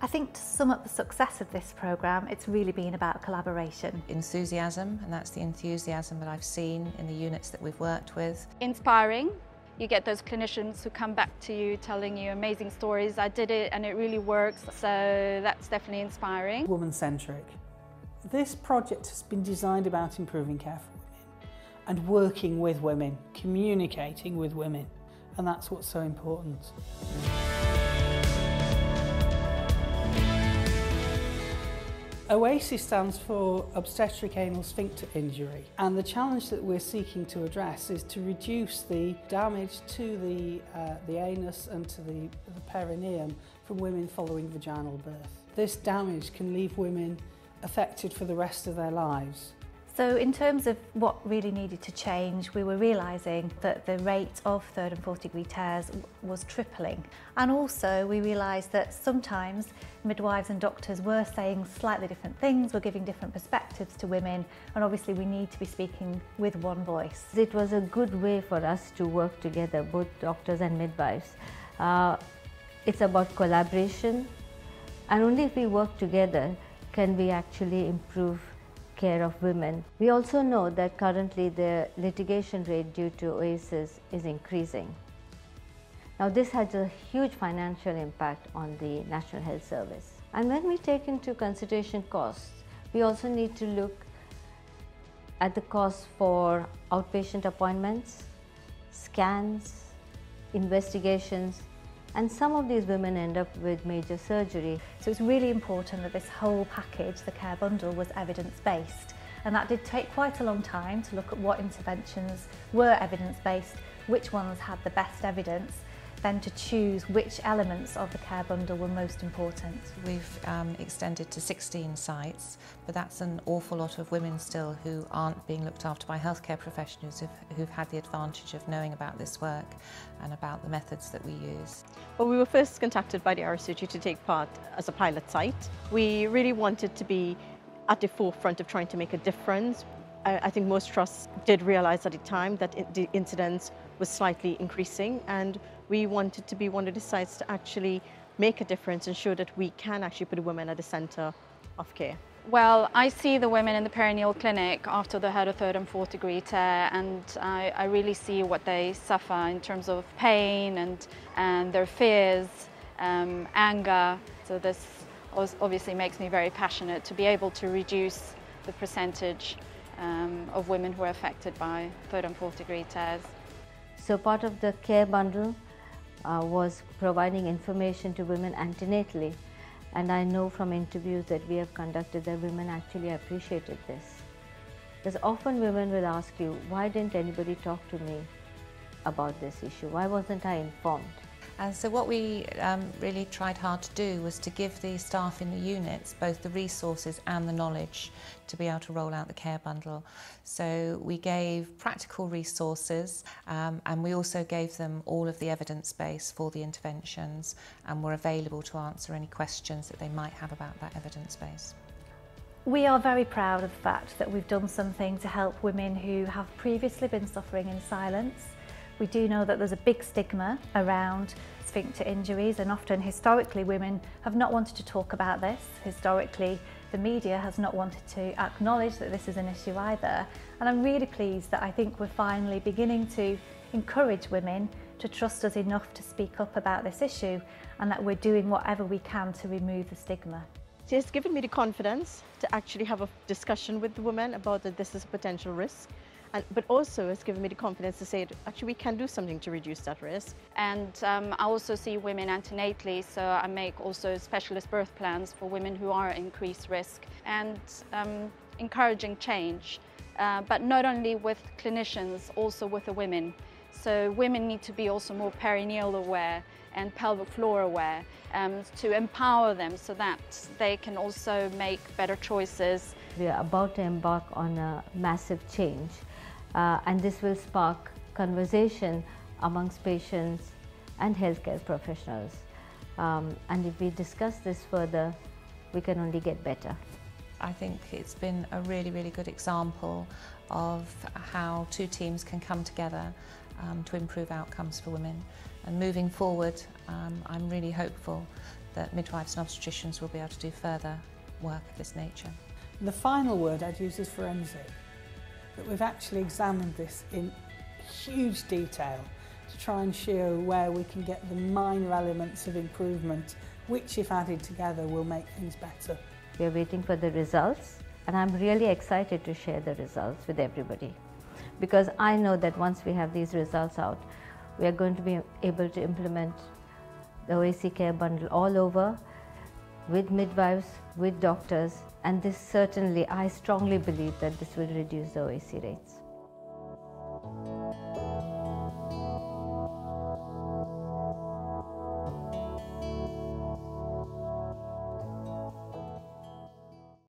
I think to sum up the success of this programme, it's really been about collaboration. Enthusiasm, and that's the enthusiasm that I've seen in the units that we've worked with. Inspiring. You get those clinicians who come back to you telling you amazing stories. I did it and it really works, so that's definitely inspiring. Woman-centric. This project has been designed about improving care for women and working with women, communicating with women, and that's what's so important. OASIS stands for Obstetric Anal Sphincter Injury and the challenge that we're seeking to address is to reduce the damage to the, uh, the anus and to the, the perineum from women following vaginal birth. This damage can leave women affected for the rest of their lives. So in terms of what really needed to change, we were realising that the rate of third and fourth degree tears was tripling. And also we realised that sometimes midwives and doctors were saying slightly different things, were giving different perspectives to women, and obviously we need to be speaking with one voice. It was a good way for us to work together, both doctors and midwives. Uh, it's about collaboration, and only if we work together can we actually improve care of women. We also know that currently the litigation rate due to OASIS is increasing. Now this has a huge financial impact on the National Health Service. And when we take into consideration costs, we also need to look at the costs for outpatient appointments, scans, investigations, and some of these women end up with major surgery. So it's really important that this whole package, the care bundle, was evidence-based. And that did take quite a long time to look at what interventions were evidence-based, which ones had the best evidence, then to choose which elements of the care bundle were most important. We've um, extended to 16 sites, but that's an awful lot of women still who aren't being looked after by healthcare professionals who've, who've had the advantage of knowing about this work and about the methods that we use. Well, we were first contacted by the RCOG to take part as a pilot site. We really wanted to be at the forefront of trying to make a difference. I, think most trusts did realise at the time that it, the incidence was slightly increasing and we wanted to be one of the sites to actually make a difference and show that we can actually put women at the centre of care. Well, I see the women in the perineal clinic after they had a third and fourth degree tear and I, I really see what they suffer in terms of pain and, and their fears, um, anger. So this obviously makes me very passionate to be able to reduce the percentage um, of women who are affected by third and fourth degree tears. So part of the care bundle uh, was providing information to women antenatally and I know from interviews that we have conducted that women actually appreciated this. Because often women will ask you, why didn't anybody talk to me about this issue? Why wasn't I informed? And so what we um, really tried hard to do was to give the staff in the units both the resources and the knowledge to be able to roll out the care bundle. So we gave practical resources um, and we also gave them all of the evidence base for the interventions and were available to answer any questions that they might have about that evidence base. We are very proud of the fact that we've done something to help women who have previously been suffering in silence We do know that there's a big stigma around sphincter injuries and often historically women have not wanted to talk about this. Historically the media has not wanted to acknowledge that this is an issue either and I'm really pleased that I think we're finally beginning to encourage women to trust us enough to speak up about this issue and that we're doing whatever we can to remove the stigma. It's given me the confidence to actually have a discussion with the women about that this is a potential risk and, but also it's given me the confidence to say actually we can do something to reduce that risk. And um, I also see women antenatally, so I make also specialist birth plans for women who are at increased risk and um, encouraging change, uh, but not only with clinicians, also with the women. So women need to be also more perineal aware and pelvic floor aware um, to empower them so that they can also make better choices. We are about to embark on a massive change uh, and this will spark conversation amongst patients and healthcare professionals. Um, and if we discuss this further, we can only get better. I think it's been a really, really good example of how two teams can come together um, to improve outcomes for women. And moving forward, um, I'm really hopeful that midwives and obstetricians will be able to do further work of this nature. The final word I'd use is forensic. That we've actually examined this in huge detail to try and show where we can get the minor elements of improvement, which if added together will make things better. We are waiting for the results and I'm really excited to share the results with everybody because I know that once we have these results out, we are going to be able to implement the OASI care bundle all over with midwives, with doctors, and this certainly, I strongly believe that this will reduce the OASI rates.